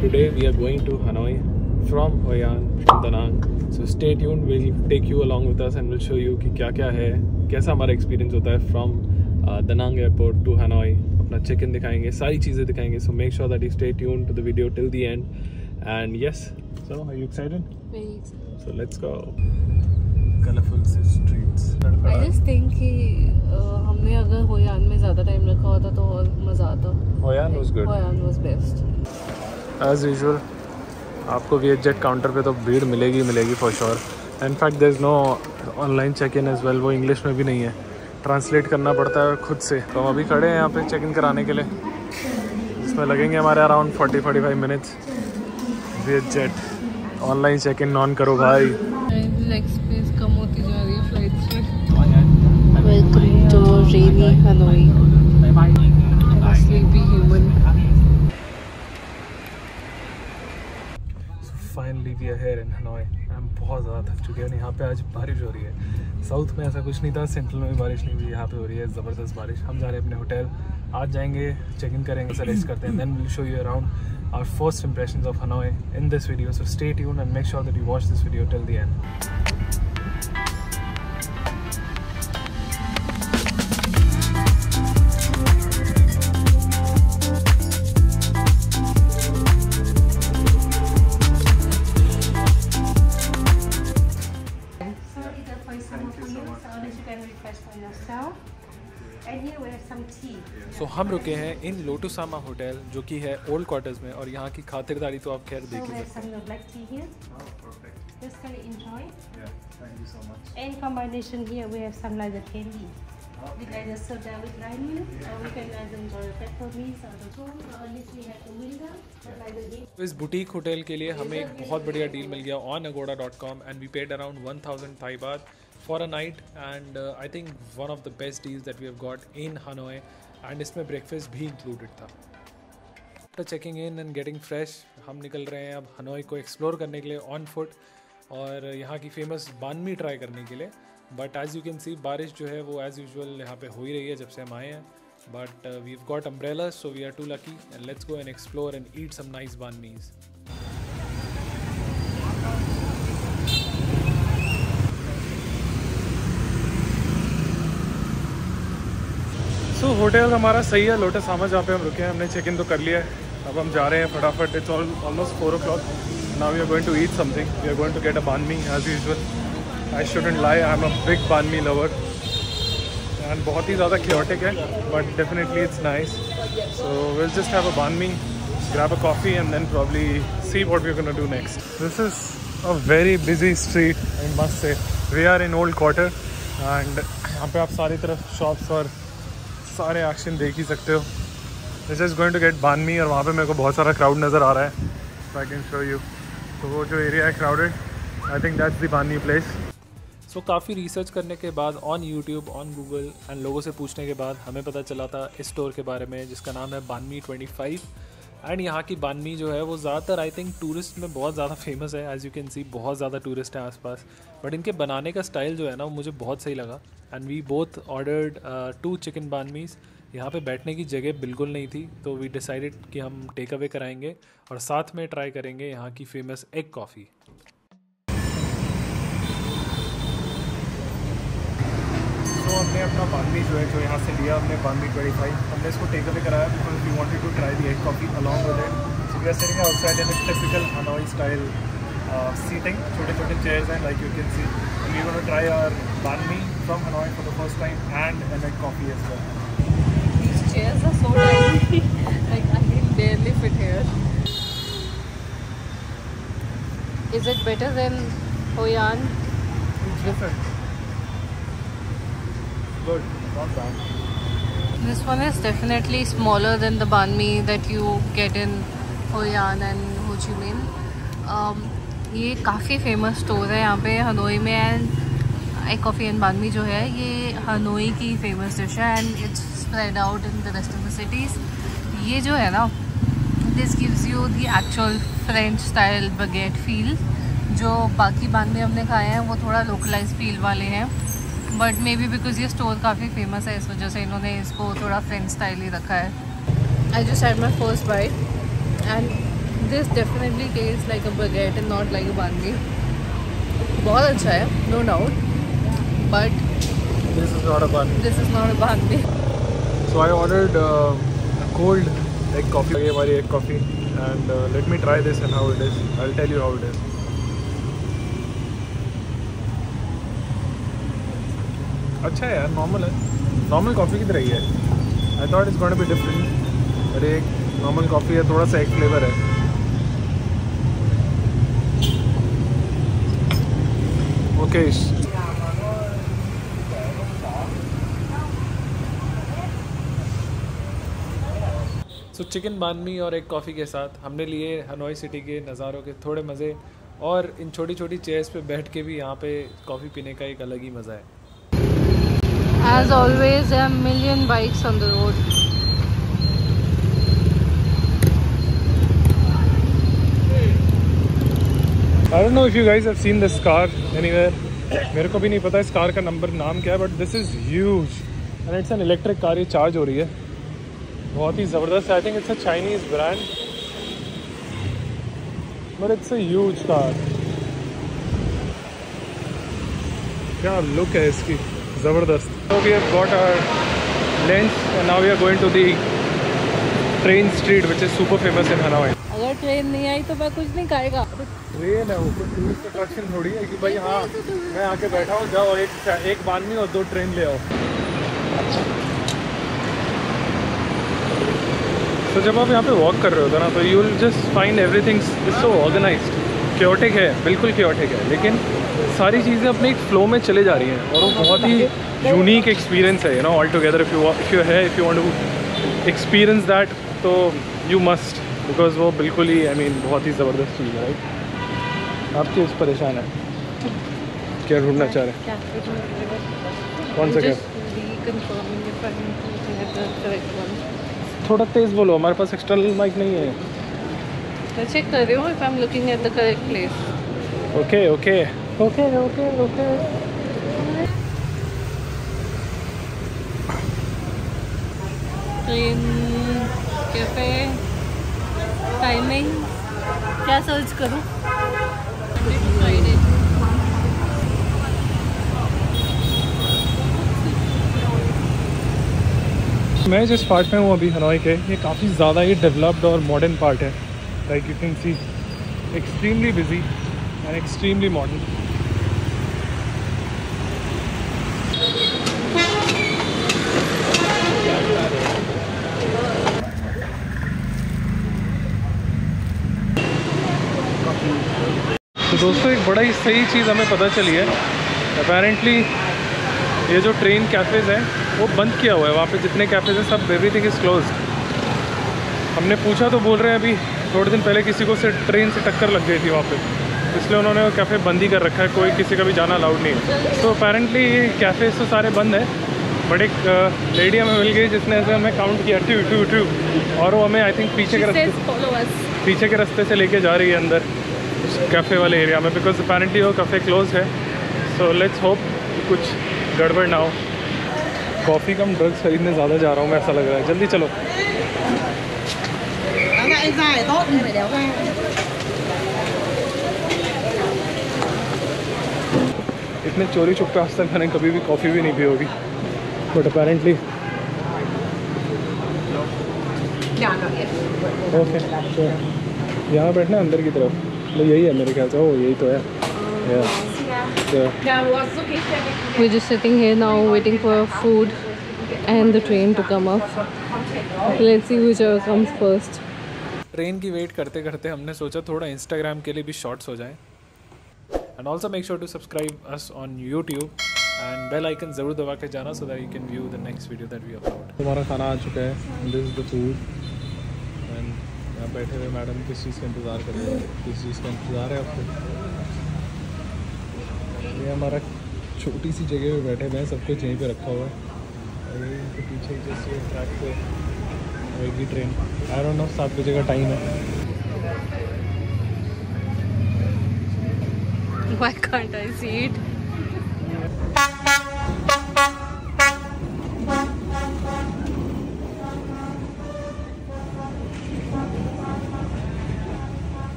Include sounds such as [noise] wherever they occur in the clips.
today we are going to Hanoi from Hoi An, from Da Nang. So stay tuned, we'll take you along with us and we'll show you कि क्या क्या है कैसा हमारा experience होता है from Da Nang airport to Hanoi अपना check in दिखाएँगे सारी चीज़ें दिखाएँगे so make sure that you stay tune to the video till the end and yes so are you excited so let's go colourful streets I just think कि uh, हमने अगर Hoi An में ज़्यादा time रखा होता तो और मज़ा आता। Hoi An was good Hoi An was best as usual आपको वी जेट काउंटर पे तो भीड़ मिलेगी मिलेगी for sure in fact there is no online check in as well वो इंग्लिश में भी नहीं है. ट्रांसलेट करना पड़ता है खुद से. तो हम अभी खड़े हैं यहाँ पे चेक इन कराने के लिए. इसमें लगेंगे हमारे around forty forty five minutes VietJet online check in non करो भाई. कम होती जा रही है फ्लाइट्स में. Welcome to rainy Hanoi finally we are here in Hanoi हम बहुत ज़्यादा थक चुके हैं यहाँ पे आज बारिश हो रही है। साउथ में ऐसा कुछ नहीं था सेंट्रल में भी बारिश नहीं हुई यहाँ पे हो रही है ज़बरदस्त बारिश। हम जा रहे हैं अपने होटल आज जाएँगे चेक इन करेंगे [clears throat] सर रेस्ट करते हैं। Then will show you around our first impression of Hanoi in this video so stay tune and make sure that you watch this video till the end तो हम रुके हैं इन लोटोसामा hotel जो कि है ओल्ड क्वार्टर्स में और यहाँ की खातिरदारी तो आप खैर देख लीजिए इस बुटीक होटल के लिए हमें एक बहुत बढ़िया डील मिल गया on Agoda dot com and we paid around one thousand five बाद for a night and I think one of the best deals that we have got in Hanoi and इसमें ब्रेकफास्ट भी included था। After checking in and getting fresh हम निकल रहे हैं अब Hanoi को एक्सप्लोर करने के लिए ऑन फुट और यहाँ की फ़ेमस बानमी ट्राई करने के लिए। But as you can see बारिश जो है वो एज़ यूजल यहाँ पे हो ही रही है जब से हम आए हैं। But we have got umbrella so we are too lucky and let's go and explore and eat some nice banh mis hotel हमारा सही है लोटस हामा जहाँ पे हम रुके हैं हमने चेक इन तो कर लिया है। अब हम जा रहे हैं फटाफट it's all almost four o'clock now we are going to eat something we are going to get a banh mi as usual I shouldn't lie I am a big banh mi lover and बहुत ही ज़्यादा chaotic है but definitely it's nice so will just have a banh mi grab a coffee and then probably see what we're to do next. This is a very busy street, I must say. We are in old quarter and यहाँ पे आप सारी तरफ़ shops और सारे action देख ही सकते हो। This is going to get banh mi और वहाँ पे मेरे को बहुत सारा क्राउड नज़र आ रहा है। आई कैन शो यू तो वो जो एरिया है crowded I think that's the banh mi place सो काफ़ी रिसर्च करने के बाद on YouTube on Google and लोगों से पूछने के बाद हमें पता चला था इस स्टोर के बारे में, जिसका नाम है बानमी ट्वेंटी फाइव एंड यहाँ की बानमी जो है वो ज़्यादातर आई थिंक टूरिस्ट में बहुत ज़्यादा फ़ेमस है एज़ यू कैन सी बहुत ज़्यादा टूरिस्ट हैं आसपास। बट इनके बनाने का स्टाइल जो है ना, वो मुझे बहुत सही लगा। And we both ordered two chicken banh mis यहाँ पे बैठने की जगह बिल्कुल नहीं थी तो वी डिसाइडेड कि हम टेक अवे कराएँगे और साथ में ट्राई करेंगे यहाँ की फ़ेमस एग कॉफ़ी तो हमने अपना बानवी जो है जो यहाँ से लिया हमने बानवी ट्वेंटी फाइव हमने इसको टेक अवे कराया because we wanted to try the egg coffee along with it so we are sitting outside in typical Hanoi style seating छोटे छोटे चेयर्स हैं like you can see we want try our banh mi from Hanoi for the first time and an egg coffee as well These chairs are so tiny. [laughs] like I can barely fit here. Is it better than Hoyan? It's different. Good, not bad. This one is definitely smaller than the banh mi that you get in Hoi An and Ho Chi Minh. Um, ये काफ़ी famous store है यहाँ पे Hanoi में and एक coffee and banh mi जो है ये हनोई की फ़ेमस डिश है and it's spread out in the rest of the cities ये जो है ना this gives you the actual French style baguette feel जो बाकी बानमी हमने खाए हैं वो थोड़ा लोकलाइज फील वाले हैं बट मे बी बिकॉज़ ये स्टोर काफ़ी फ़ेमस है इस वजह से इन्होंने इसको थोड़ा फ्रेंच स्टाइल ही रखा है I just had my first bite and this definitely taste like a baguette and not like a banh mi बहुत अच्छा है no doubt but This is not a bun. This is not a banh mi So I ordered uh, cold egg coffee. ये हमारी egg coffee and uh, let me try this and how it is. I'll tell you how it is. अच्छा है यार normal है। Normal coffee की तरह ही? है I thought is going to be different अरे एक नॉर्मल कॉफ़ी है, थोड़ा सा एक फ्लेवर है। ओके सो चिकन बानमी और एक कॉफ़ी के साथ हमने लिए हनोई सिटी के नज़ारों के थोड़े मज़े और इन छोटी छोटी चेयर्स पे बैठ के भी यहाँ पे कॉफ़ी पीने का एक अलग ही मज़ा है। As always, there are million bikes on the road. I don't know if you guys have seen this car anywhere. मेरे को भी नहीं पता इस कार का नंबर नाम क्या है but this is huge and it's an electric car ये चार्ज हो रही है। बहुत ही ज़बरदस्त I think it's a Chinese brand but it's a huge car क्या लुक है इसकी? ज़बरदस्त। So we have got our lunch and now we are going to the train street which is super famous in Hanoi. अगर train नहीं आई तो मैं कुछ नहीं खाएगा। ट्रेन है वो टूरिस्ट अट्रैक्शन थोड़ी है कि भाई हाँ मैं आके बैठा हूँ जाओ एक एक बानवी और दो ट्रेन ले आओ। तो जब आप यहाँ पे वॉक कर रहे हो ना तो you will just find everything is so organised chaotic है बिल्कुल क्योटिक है लेकिन सारी चीज़ें अपने एक फ्लो में चले जा रही हैं और वो बहुत ही यूनिक एक्सपीरियंस है you know all together if you if you है if you want to experience that तो यू मस्ट बिकॉज़ वो बिल्कुल ही आई I मीन mean, बहुत ही ज़बरदस्त चीज़ है राइट आप क्यों परेशान है? क्या ढूंढना चाह रहे हैं? कौन सा one. थोड़ा तेज़ बोलो हमारे पास एक्सटर्नल माइक नहीं है। मैं चेक कर रही हूँ if I'm looking at the correct place. Okay okay okay okay okay train cafe timing क्या सर्च करूँ? फ्राइडे मैं जिस पार्ट में हूँ अभी हनोई के ये काफ़ी ज़्यादा ही डेवलप्ड और मॉडर्न पार्ट है। Like you can see extremely busy and extremely modern तो दोस्तों, एक बड़ा ही सही चीज़ हमें पता चली है। अपेरेंटली ये जो ट्रेन कैफ़ेज़ हैं, वो बंद किया हुआ है। वहाँ पे जितने कैफ़ेज़ हैं, सब एवरीथिंग इज़ क्लोज हमने पूछा तो बोल रहे हैं अभी थोड़े दिन पहले किसी को से ट्रेन से टक्कर लग गई थी वहाँ पे। इसलिए उन्होंने वो कैफ़े बंद ही कर रखा है कोई किसी का भी जाना अलाउड नहीं है। तो अपेरेंटली ये कैफ़ेज़ तो सारे बंद हैं बट एक लेडी हमें मिल गई जिसने ऐसे हमें काउंट किया टू टू टू और वो हमें आई थिंक पीछे के रास्ते. पीछे के रास्ते से लेके जा रही है अंदर कैफ़े वाले एरिया में बिकॉज़ अपेरेंटली वो कैफ़े क्लोज है। सो लेट्स होप कुछ गड़बड़ ना हो। कॉफ़ी कम ड्रग्स खरीदने ज़्यादा जा रहा हूँ मैं ऐसा लग रहा है। जल्दी चलो। dai dài tốt. Phải đéo ra. इतने चोरी चुप आज तक मैंने कभी भी कॉफ़ी भी नहीं पी होगी। बट अपेरेंटली यहाँ बैठना अंदर की तरफ़। तो यही है मेरे ख्याल से। ओ यही तो है। We just sitting here now waiting for food and the train to come up let's see which comes first train की वेट करते करते हमने सोचा थोड़ा इंस्टाग्राम के लिए भी शॉर्ट्स हो जाए। And also make sure to subscribe us on YouTube and bell icon ज़रूर दबा के जाना so that you can view the next video that we upload हमारा खाना आ चुका है this is the food and यहाँ बैठे हुए मैडम किस चीज़ का इंतज़ार कर रहे हैं? किस चीज़ का इंतज़ार है आपको? ये हमारा छोटी सी जगह पे बैठे हुए हैं सब कुछ यहीं पे रखा हुआ है। और ये पीछे जैसे ट्रैक पे। आएगी ट्रेन आई डोंट नो सात बजे का टाइम है। Why can't I see it?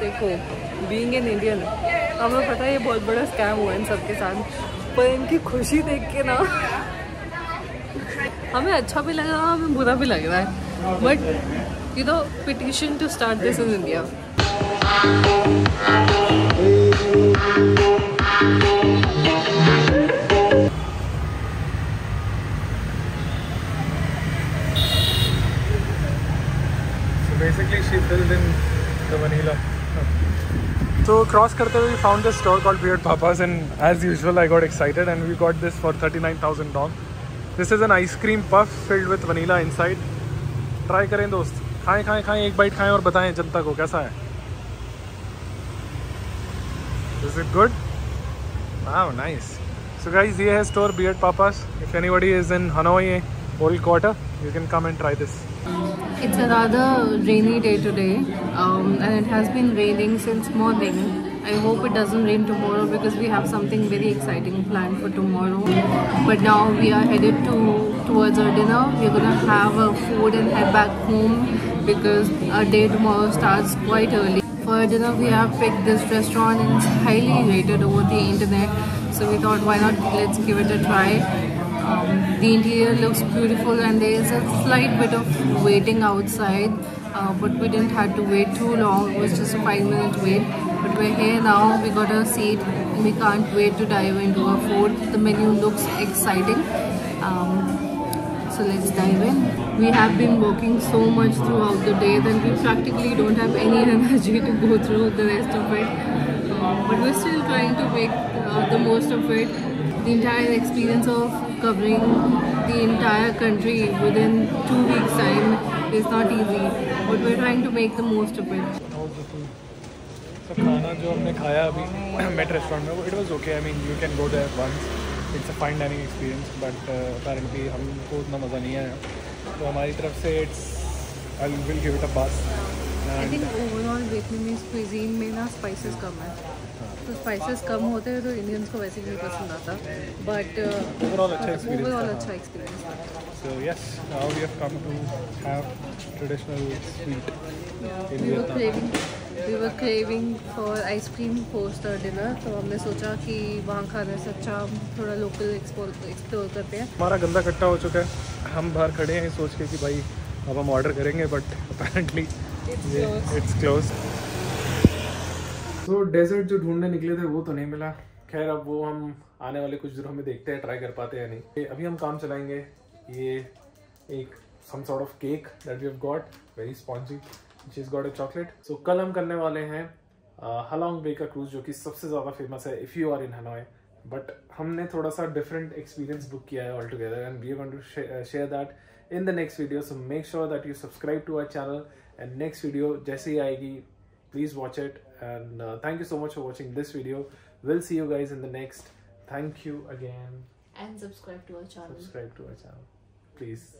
देखो बींग एन इंडियन हमें पता है ये बहुत बड़ा स्कैम हुआ है इन सबके साथ। पर इनकी खुशी देख के ना हमें अच्छा भी लग रहा है हमें बुरा भी लग रहा है but you know petition to start this in India So basically she filled in the vanilla. So cross करते हुए we found this store called Beard Papas and as usual I got excited and we got this for 39,000 dong. This is an ice cream puff filled with vanilla inside. Try करें दोस्त खाएँ खाएँ खाएँ एक bite खाएँ और बताएँ जनता को कैसा है Is it good? Wow, nice. So guys, ये है store Beard Papas. If anybody is in Hanoi, Old Quarter, you can come and try this. It's a rather rainy day today, um, and it has been raining since morning. I hope it doesn't rain tomorrow because we have something very exciting planned for tomorrow. But now we are headed to towards our dinner. We're gonna have a food and head back home because our day tomorrow starts quite early. For dinner, we have picked this restaurant and it's highly rated over the internet. So we thought, why not let's give it a try. Um, the interior looks beautiful and there is a slight bit of waiting outside uh, but we didn't have to wait too long it was just a five minute wait but we're here now. We got a seat. And we can't wait to dive into our food the menu looks exciting. Um, so let's dive in. We have been working so much throughout the day that we practically don't have any [laughs] energy to go through the rest of it. Um, but we're still trying to make uh, the most of it. The entire experience of covering the entire country within two weeks time is not easy but we're trying to make the most of it जो हमने खाया अभी [clears throat] met restaurant में वो it was okay I mean you can go there once it's a fine dining experience but apparently हमको उतना मज़ा नहीं आया। तो हमारी तरफ़ से it's I will give it a pass I think overall Vietnamese cuisine में ना स्पाइसेस कम है। तो स्पाइसेस कम होते हैं तो इंडियंस को वैसे भी नहीं पसंद आता। बट Overall अच्छा experience ओवरऑल अच्छा एक्सपीरियंस था। So yes, now we have come to have traditional sweet in we were Vietnam. craving we were craving for ice cream post our dinner तो हमने सोचा कि वहाँ खाने से अच्छा हम थोड़ा लोकल एक्सप्लोर करते हैं। हमारा गंदा कट्टा हो चुका है। हम बाहर खड़े हैं सोच के कि भाई अब हम ऑर्डर करेंगे बट अपेरेंटली इट्स क्लोज तो डेजर्ट जो ढूँढने निकले थे वो तो नहीं मिला। खैर अब वो हम आने वाले कुछ दिनों में देखते हैं ट्राई कर पाते हैं या नहीं। अभी हम काम चलाएँगे। ये एक some sort of cake that we have got very spongy जिस गॉड ए चॉकलेट सो कल हम करने वाले हैं हलॉन्ग बे का क्रूज जो कि सबसे ज़्यादा फ़ेमस है if you are in Hanoi but हमने थोड़ा सा डिफरेंट एक्सपीरियंस बुक किया है all together and we want to share that in the next video so make sure that you subscribe to our channel and next video जैसे ही आएगी please watch it and thank you so much for watching this video will see you guys in the next thank you again And subscribe to our channel. Subscribe to our channel. Please.